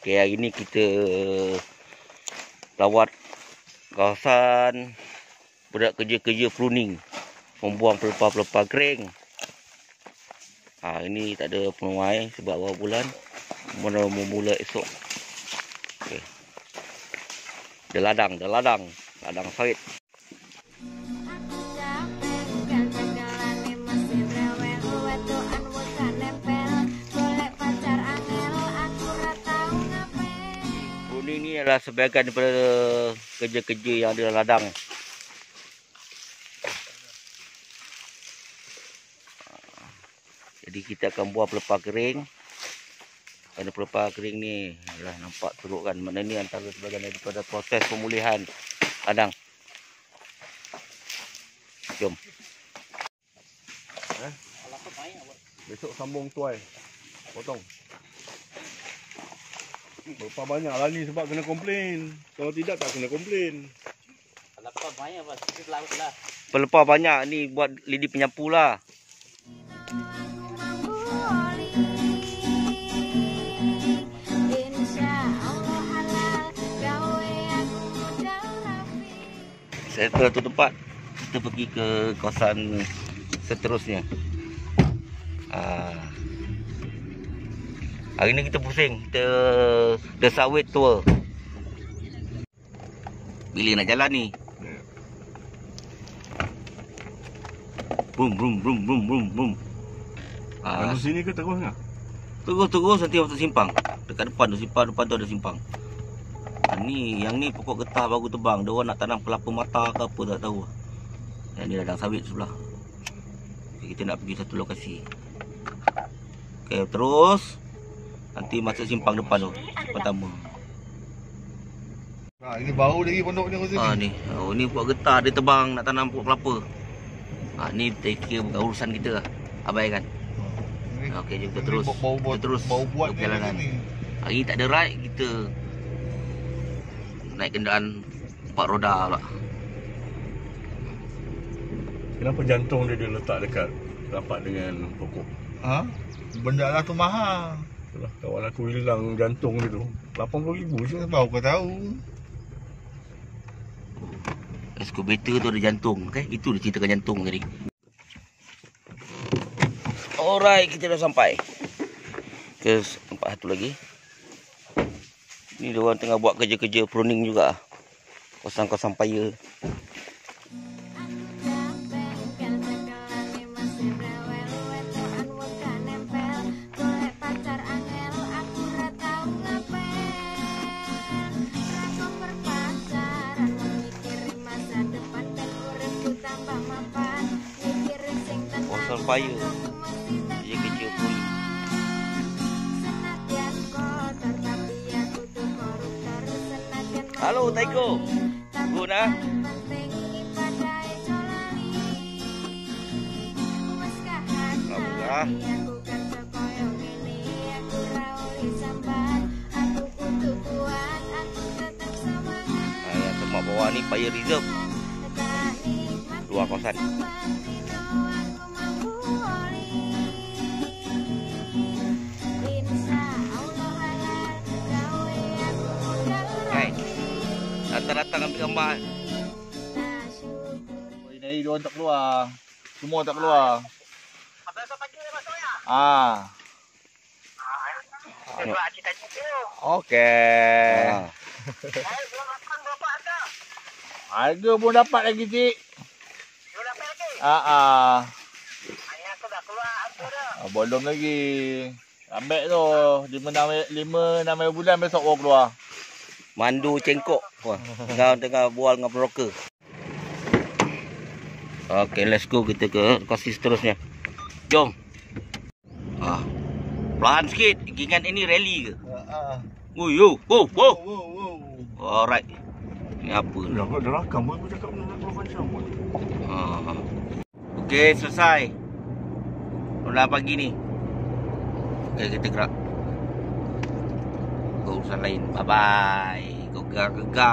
Okay, hari ni kita lawat kawasan budak kerja-kerja pruning. Membuang pelepah-pelepah kering. Ha, ini tak ada penuai sebab awal bulan. Mana memula esok. Okay. Dia ladang, dia ladang. Ladang sawit. Adalah sebahagian daripada kerja-kerja yang ada dalam ladang. Jadi kita akan buah pelepah kering. Kerana pelepah kering ni adalah nampak teruk kan. Mana ni antara sebahagian daripada proses pemulihan ladang. Jom. Eh? Besok sambung tuai. Potong. Berapa banyak lah ni sebab kena komplain. Kalau tidak tak kena komplain. Pelepah banyak ni buat lidi penyapu lah. Saya ke satu tempat Kita pergi ke kawasan seterusnya ha. Hari ni kita pusing Kita The Sawit Tour Bila nak jalan ni? Boom boom boom boom boom boom Ha. ha. sini ke terus nak? Terus-terus nanti masuk simpang. Dekat depan tu simpang Depan tu ada simpang. Ha, Ni Yang ni pokok getah baru tebang Dia orang nak tanam kelapa mata ke apa tak tahu. Yang ni ladang sawit sebelah. Kita nak pergi satu lokasi. Okay terus Nanti masuk simpang depan tu Pertama Ha, ini baru lagi pondok ni Ha ni oh, Ni pokok getah dia tebang Nak tanam pokok kelapa ha, Ni kita kira bukan urusan kita lah Abai kan Okey, jom kita terus. Bau, bau, Kita terus bau buat ke perjalanan. Hari tak ada ride kita naik kenderaan empat roda pula. Kenapa jantung dia dia letak dekat rapat dengan pokok? Ha? Benda lah tu mahal. Itulah kawan aku hilang jantung dia tu. 80,000 je. Baru kau tahu. Excavator tu ada jantung, okay? Itu dia ceritakan jantung tadi. Alright, kita dah sampai. Ke tempat satu lagi. Ni dia orang tengah buat kerja-kerja pruning juga. Kawasan-kawasan paya. Kawasan paya. Kerja-kerja pruning. Halo Taiko. Good ah. Alhamdulillah. Ah, tempat bawah ni Paya Reserve. Luar kawasan. Datang-datang ambil gambar. Ini dia orang tak keluar. Semua tak keluar. Ah. Okey. Ah. Harga pun dapat lagi cik. Ah ah. Ah, belum lagi. Ambil tu. 5 6 5 6 bulan besok baru keluar. Mandu cengkok. Wah, tengah tengah bual dengan broker. Okey, let's go kita ke lokasi seterusnya. Jom. Ah. Pelan sikit. Ingat ini rally ke? Ah. Oh, yo. Oh, oh. wow, wow. Alright. Ni apa? Dah, dah rakam pun aku cakap nak keluar macam. Ha. Okey, selesai. Dah pagi ni. Okey, kita gerak. sa line. Bye-bye. Guga-guga.